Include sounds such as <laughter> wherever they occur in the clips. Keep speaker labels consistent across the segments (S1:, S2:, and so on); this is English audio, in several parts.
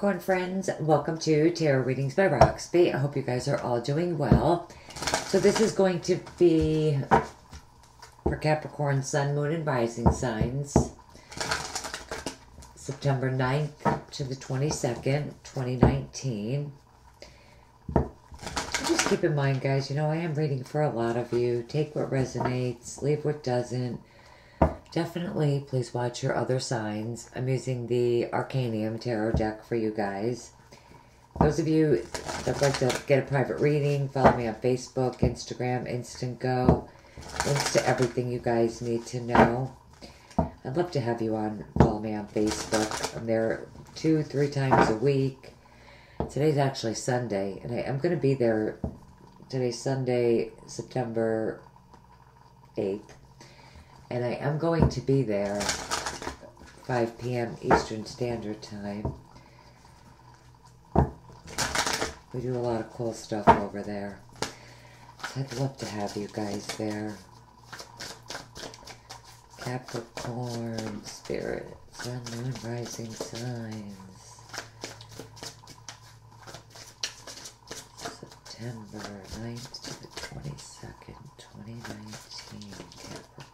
S1: Capricorn friends, welcome to Tarot Readings by Roxby. I hope you guys are all doing well. So this is going to be for Capricorn Sun, Moon, and Rising signs. September 9th to the 22nd, 2019. Just keep in mind, guys, you know, I am reading for a lot of you. Take what resonates, leave what doesn't. Definitely, please watch your other signs. I'm using the Arcanium Tarot deck for you guys. Those of you that would like to get a private reading, follow me on Facebook, Instagram, Instantgo. Links to everything you guys need to know. I'd love to have you on, follow me on Facebook. I'm there two, three times a week. Today's actually Sunday, and I, am going to be there. Today's Sunday, September 8th and I am going to be there 5 p.m. Eastern Standard Time. We do a lot of cool stuff over there. So I'd love to have you guys there. Capricorn, Spirit, Sun, Moon, Rising signs. September 9th to the 22nd, 2019, Capricorn.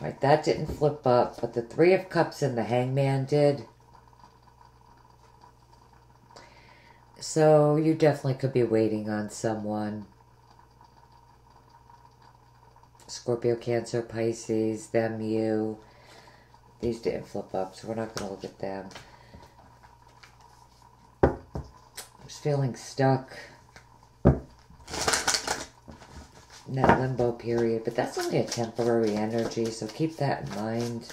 S1: Right, that didn't flip up, but the Three of Cups and the Hangman did. So you definitely could be waiting on someone. Scorpio, Cancer, Pisces, them, you. These didn't flip up, so we're not going to look at them. I'm just feeling stuck in that limbo period, but that's only a temporary energy, so keep that in mind.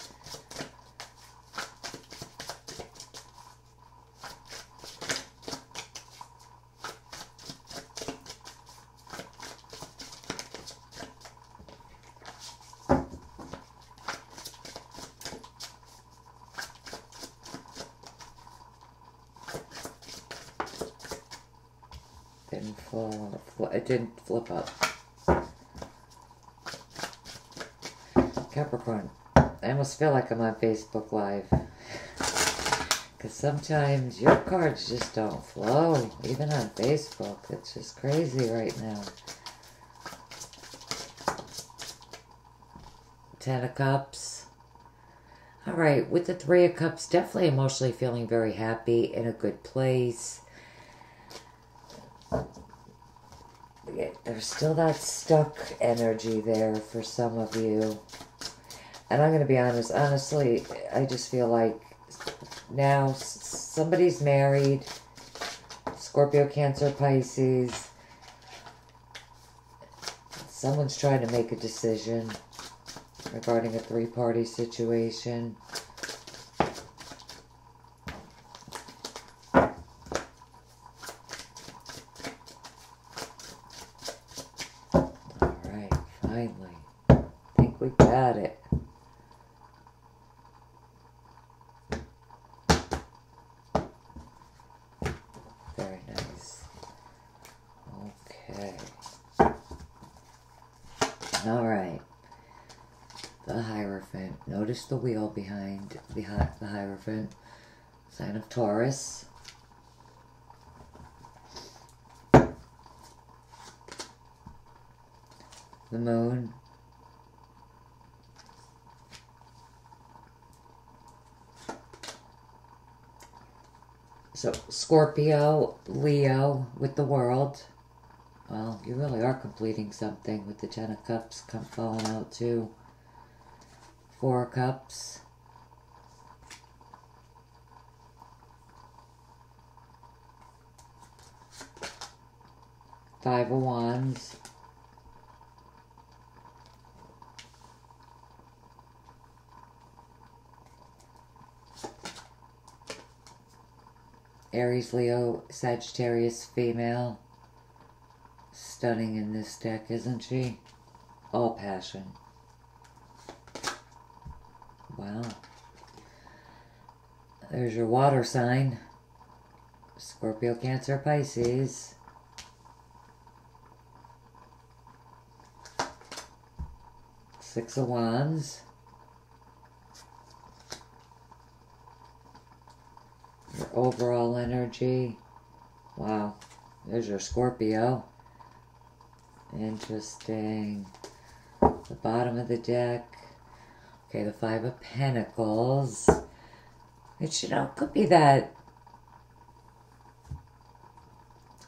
S1: Didn't fall, it didn't flip up. Capricorn, I almost feel like I'm on Facebook Live. Because sometimes your cards just don't flow, even on Facebook. It's just crazy right now. Ten of Cups. All right, with the Three of Cups, definitely emotionally feeling very happy, in a good place. There's still that stuck energy there for some of you and I'm going to be honest, honestly, I just feel like now somebody's married, Scorpio, Cancer, Pisces. Someone's trying to make a decision regarding a three-party situation. All right, finally. I think we got it. Right. nice. Okay. All right. The Hierophant. Notice the wheel behind the Hierophant. Sign of Taurus. The Moon. So Scorpio, Leo with the world. Well, you really are completing something with the Ten of Cups come falling out too. Four Cups. Five of Wands. Aries, Leo, Sagittarius, female stunning in this deck, isn't she? All passion. Wow. There's your water sign. Scorpio, Cancer, Pisces. Six of Wands. Your overall energy. Wow. There's your Scorpio. Interesting. The bottom of the deck. Okay, the Five of Pentacles. It, you know, could be that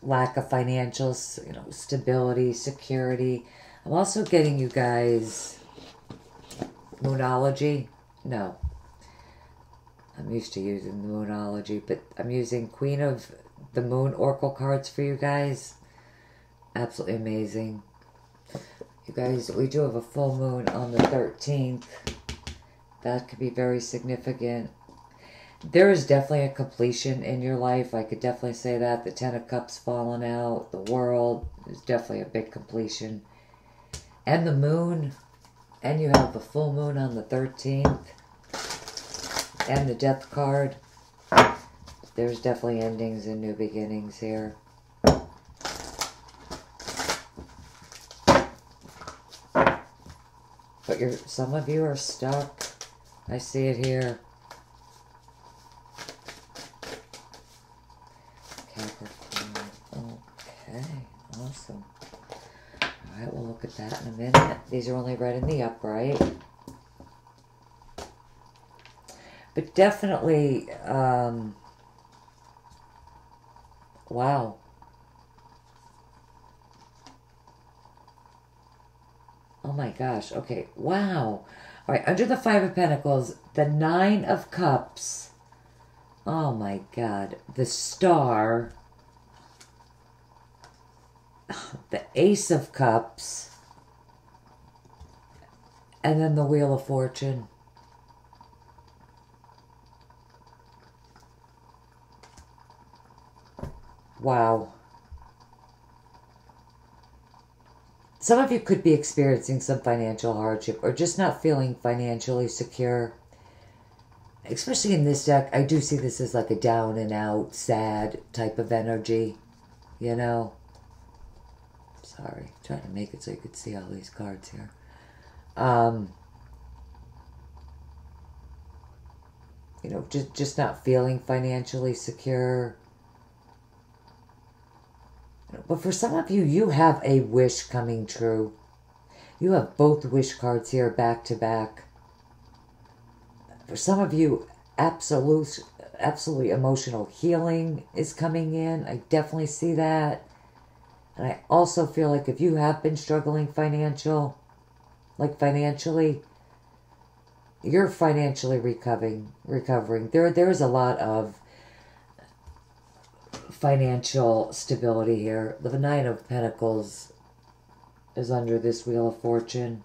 S1: lack of financial, you know, stability, security. I'm also getting you guys Moonology. No. I'm used to using the Moonology, but I'm using Queen of the Moon Oracle cards for you guys. Absolutely amazing. You guys, we do have a full moon on the 13th. That could be very significant there is definitely a completion in your life. I could definitely say that. The Ten of Cups falling out, the world is definitely a big completion. And the moon, and you have the full moon on the 13th, and the death card. There's definitely endings and new beginnings here. But you're, some of you are stuck. I see it here. look at that in a minute. These are only read in the upright. But definitely, um, wow. Oh my gosh. Okay. Wow. All right. Under the Five of Pentacles, the Nine of Cups. Oh my God. The Star. <sighs> The Ace of Cups and then the Wheel of Fortune. Wow. Some of you could be experiencing some financial hardship or just not feeling financially secure. Especially in this deck, I do see this as like a down and out, sad type of energy. You know? Sorry, trying to make it so you could see all these cards here. Um, you know, just, just not feeling financially secure. But for some of you, you have a wish coming true. You have both wish cards here back to back. For some of you, absolute, absolutely emotional healing is coming in. I definitely see that. And I also feel like if you have been struggling financial, like financially, you're financially recovering. Recovering. There, there's a lot of financial stability here. The Nine of Pentacles is under this Wheel of Fortune.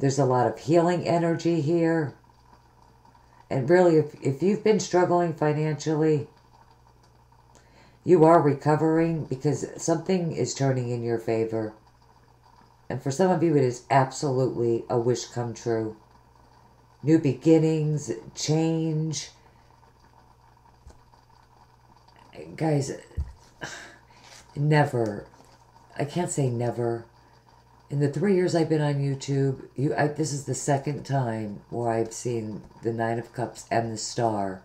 S1: There's a lot of healing energy here. And really, if, if you've been struggling financially, you are recovering because something is turning in your favor. And for some of you, it is absolutely a wish come true. New beginnings, change. Guys, never, I can't say never. In the three years I've been on YouTube, you, I, this is the second time where I've seen the Nine of Cups and the Star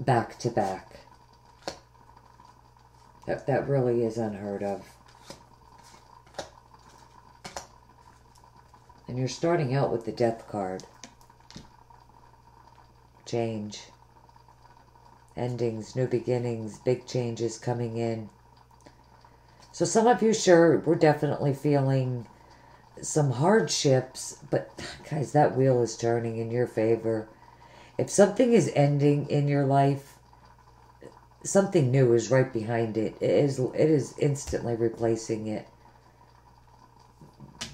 S1: back to back. That, that really is unheard of. And you're starting out with the death card. Change. Endings, new beginnings, big changes coming in. So some of you sure we're definitely feeling some hardships, but guys, that wheel is turning in your favor. If something is ending in your life, something new is right behind it. It is it is instantly replacing it.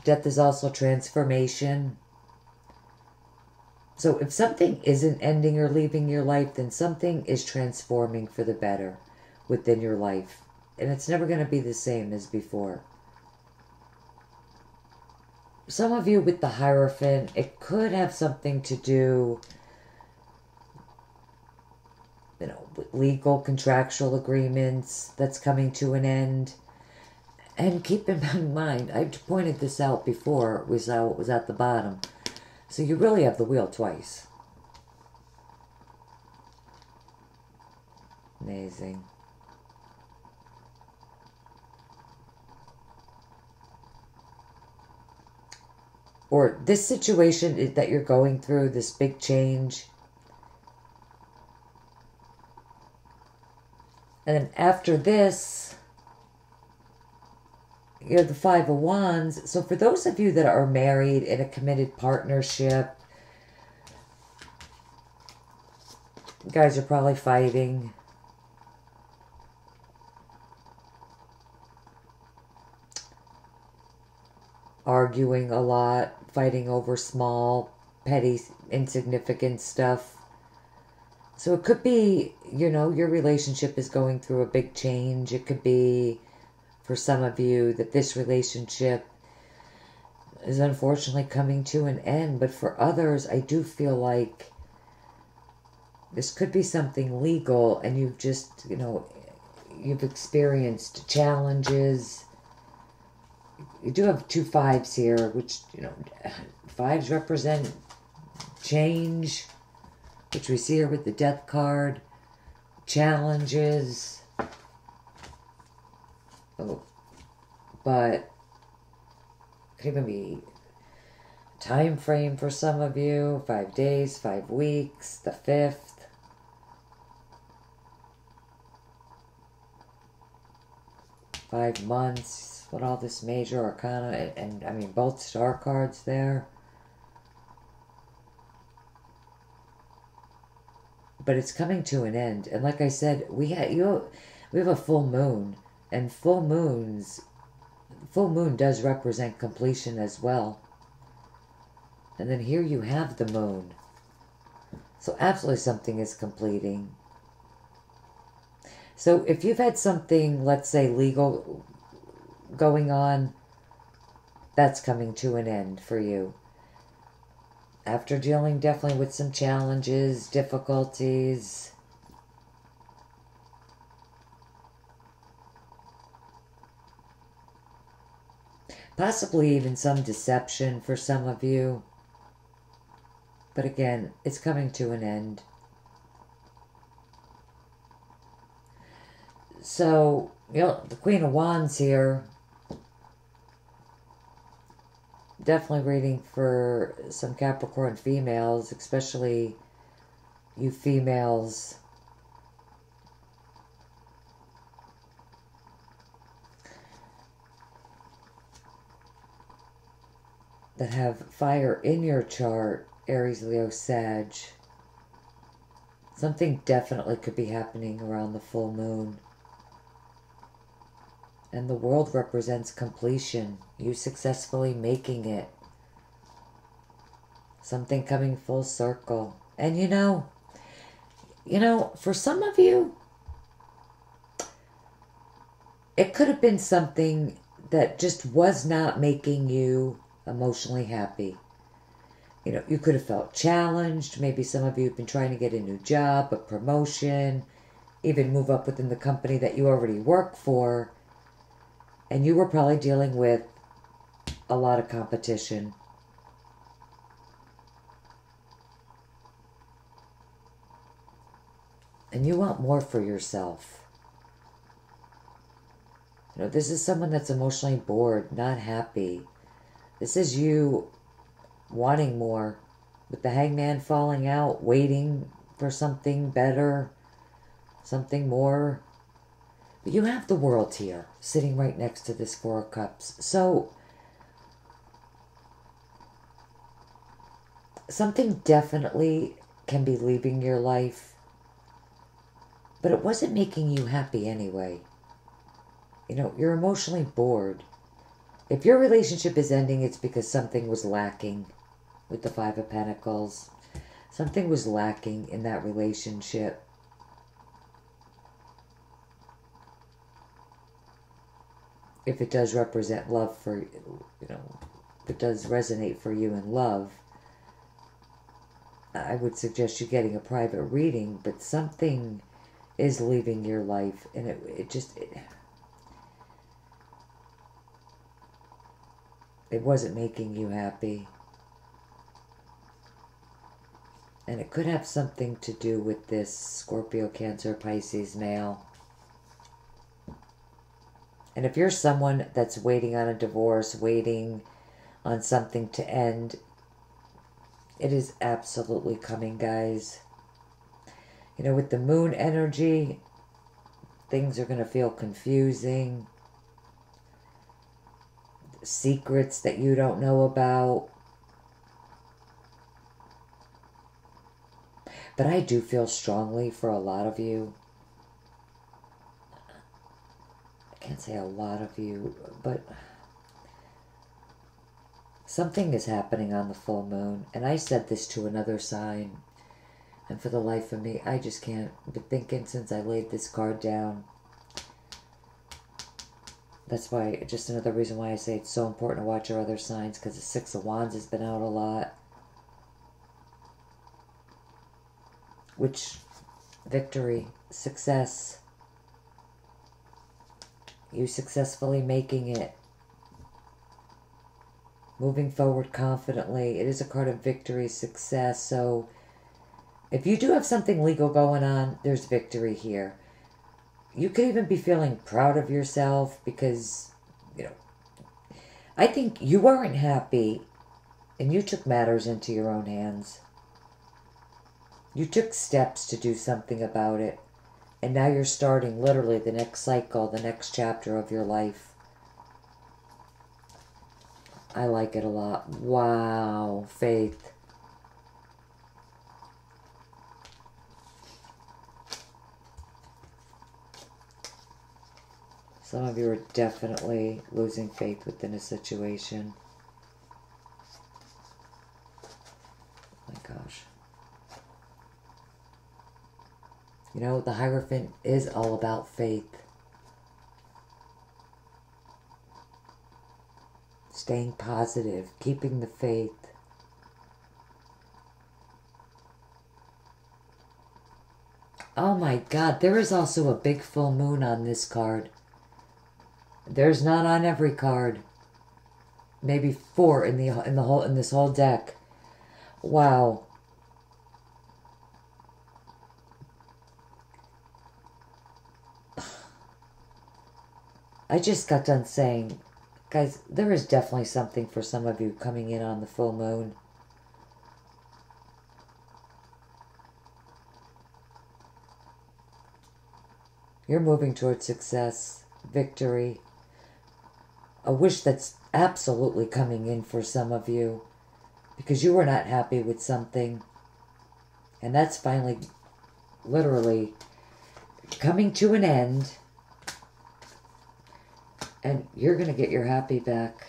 S1: Death is also transformation. So if something isn't ending or leaving your life, then something is transforming for the better within your life. And it's never going to be the same as before. Some of you with the Hierophant, it could have something to do you know, legal contractual agreements that's coming to an end. And keep in <laughs> mind, I pointed this out before we saw what was at the bottom. So you really have the wheel twice. Amazing. Or this situation that you're going through, this big change, And then after this, you have the Five of Wands. So for those of you that are married in a committed partnership, guys are probably fighting. Arguing a lot, fighting over small, petty, insignificant stuff. So it could be, you know, your relationship is going through a big change. It could be, for some of you, that this relationship is unfortunately coming to an end. But for others, I do feel like this could be something legal and you've just, you know, you've experienced challenges. You do have two fives here, which, you know, fives represent change which we see here with the death card, challenges. But could even be time frame for some of you five days, five weeks, the fifth. Five months, what all this major arcana, and, and I mean both star cards there. but it's coming to an end. And like I said, we have you we have a full moon, and full moons full moon does represent completion as well. And then here you have the moon. So absolutely something is completing. So if you've had something, let's say legal going on, that's coming to an end for you after dealing definitely with some challenges, difficulties. Possibly even some deception for some of you. But again, it's coming to an end. So, you know, the Queen of Wands here definitely reading for some Capricorn females, especially you females. That have fire in your chart, Aries, Leo, Sag. Something definitely could be happening around the full moon. And the world represents completion, you successfully making it. Something coming full circle. And you know, you know, for some of you, it could have been something that just was not making you emotionally happy. You know, you could have felt challenged. Maybe some of you have been trying to get a new job, a promotion, even move up within the company that you already work for and you were probably dealing with a lot of competition. And you want more for yourself. You know, this is someone that's emotionally bored, not happy. This is you wanting more. With the hangman falling out, waiting for something better, something more but you have the world here, sitting right next to this Four of Cups. So, something definitely can be leaving your life, but it wasn't making you happy anyway. You know, you're emotionally bored. If your relationship is ending, it's because something was lacking with the Five of Pentacles. Something was lacking in that relationship. if it does represent love for you know if it does resonate for you in love i would suggest you getting a private reading but something is leaving your life. And it, it just... It, it wasn't making you happy. And it could have something to do with this Scorpio, Cancer, Pisces male. And if you're someone that's waiting on a divorce, waiting on something to end, it is absolutely coming, guys. You know, with the moon energy, things are going to feel confusing. Secrets that you don't know about. But I do feel strongly for a lot of you. I can't say a lot of you, but something is happening on the full moon. And I said this to another sign. And for the life of me, I just can't. Been thinking since I laid this card down. That's why, just another reason why I say it's so important to watch your other signs, because the Six of Wands has been out a lot. which victory, success, you successfully making it, moving forward confidently. It is a card of victory, success. So if you do have something legal going on, there's victory here. You could even be feeling proud of yourself because, you know, I think you weren't happy and you took matters into your own hands. You took steps to do something about it, and now you're starting literally the next cycle, the next chapter of your life. I like it a lot. Wow, faith. Some of you are definitely losing faith within a situation. Oh my gosh. You know, the Hierophant is all about faith. Staying positive, keeping the faith. Oh my God, there is also a big full moon on this card. There's not on every card. Maybe four in the in the whole in this whole deck. Wow. I just got done saying, guys, there is definitely something for some of you coming in on the full moon. You're moving towards success, victory, a wish that's absolutely coming in for some of you because you were not happy with something. And that's finally, literally, coming to an end and you're going to get your happy back.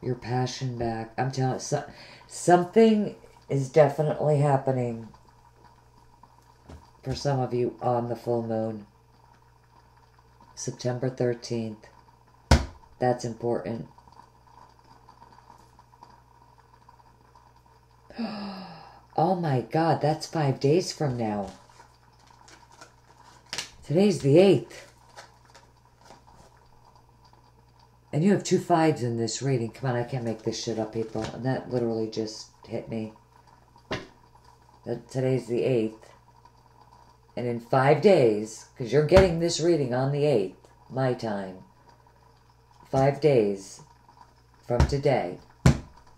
S1: Your passion back. I'm telling you, so, something is definitely happening for some of you on the full moon. September 13th. That's important. <gasps> Oh my God, that's five days from now. Today's the 8th. And you have two fives in this reading. Come on, I can't make this shit up, people. And that literally just hit me. That today's the 8th. And in five days, because you're getting this reading on the 8th, my time, five days from today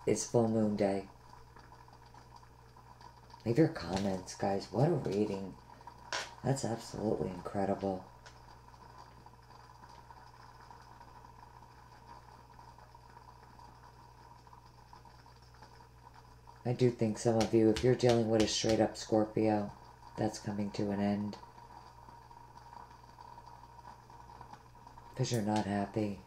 S1: is full moon day. Leave your comments, guys. What a reading. That's absolutely incredible. I do think some of you, if you're dealing with a straight up Scorpio, that's coming to an end. Because you're not happy.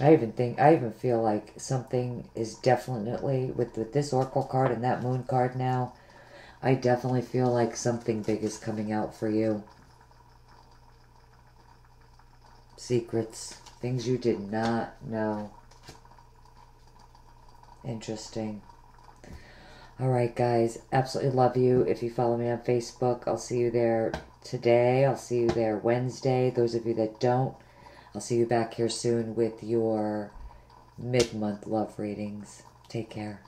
S1: I even think I even feel like something is definitely with with this oracle card and that moon card now. I definitely feel like something big is coming out for you. Secrets, things you did not know. Interesting. All right, guys. Absolutely love you. If you follow me on Facebook, I'll see you there today. I'll see you there Wednesday. Those of you that don't, I'll see you back here soon with your mid month love readings. Take care.